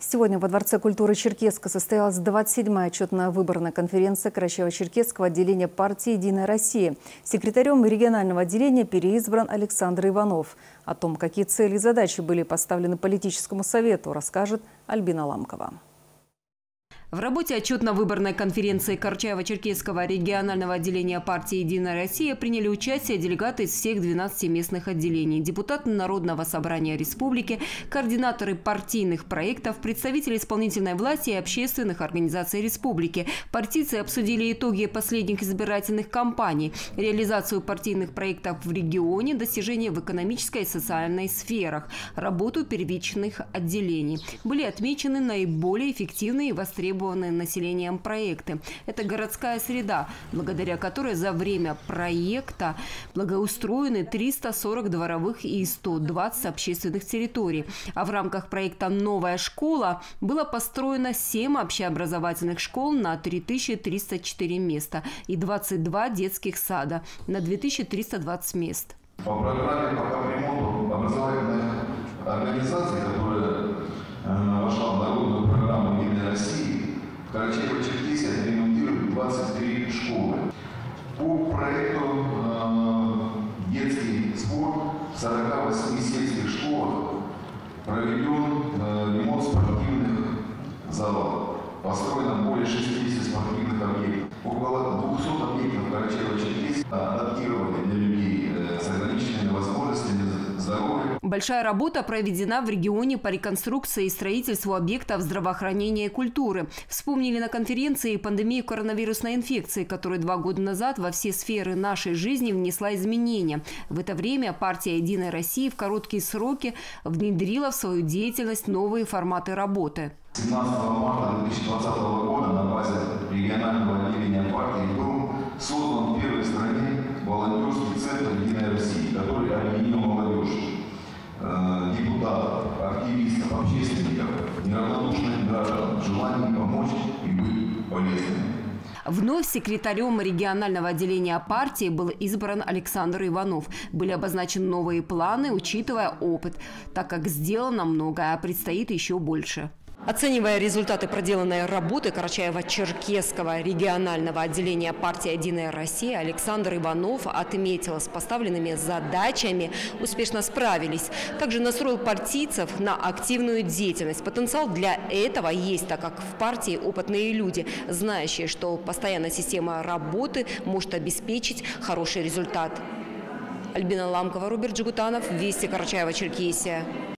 Сегодня во Дворце культуры Черкеска состоялась 27-я отчетная выборная конференция Карачаево-Черкесского отделения партии «Единая Россия». Секретарем регионального отделения переизбран Александр Иванов. О том, какие цели и задачи были поставлены политическому совету, расскажет Альбина Ламкова. В работе отчетно-выборной конференции Карчаево-Черкесского регионального отделения партии «Единая Россия» приняли участие делегаты из всех 12 местных отделений, депутаты Народного собрания республики, координаторы партийных проектов, представители исполнительной власти и общественных организаций республики. Партийцы обсудили итоги последних избирательных кампаний, реализацию партийных проектов в регионе, достижения в экономической и социальной сферах, работу первичных отделений. Были отмечены наиболее эффективные и востребованные востребованные населением проекты. Это городская среда, благодаря которой за время проекта благоустроены 340 дворовых и 120 общественных территорий. А в рамках проекта «Новая школа» было построено 7 общеобразовательных школ на 3304 места и 22 детских сада на 2320 мест. По программе по капремонту образовательных организаций, в Карачаево-Черкесии отремонтируют 23 школы. По проекту э, «Детский спорт» в 48 сельских школах проведен э, ремонт спортивных залов. Построено более 60 спортивных объектов. Около 200 объектов Карачаево-Черкесии Большая работа проведена в регионе по реконструкции и строительству объектов здравоохранения и культуры. Вспомнили на конференции пандемию коронавирусной инфекции, которая два года назад во все сферы нашей жизни внесла изменения. В это время партия «Единая Россия» в короткие сроки внедрила в свою деятельность новые форматы работы. 17 марта 2020 года на базе регионального отделения партии был создан в первой стране волонтерский центр «Единая Россия», который объединил молодежь, э, депутатов, активистов, граждан в желании помочь и быть полезными. Вновь секретарем регионального отделения партии был избран Александр Иванов. Были обозначены новые планы, учитывая опыт, так как сделано многое, а предстоит еще больше. Оценивая результаты проделанной работы Карачаева-Черкесского регионального отделения партии «Единая Россия», Александр Иванов отметил, с поставленными задачами успешно справились. Также настроил партийцев на активную деятельность. Потенциал для этого есть, так как в партии опытные люди, знающие, что постоянная система работы может обеспечить хороший результат. Альбина Ламкова, Роберт Джигутанов, Вести Карачаева-Черкесия.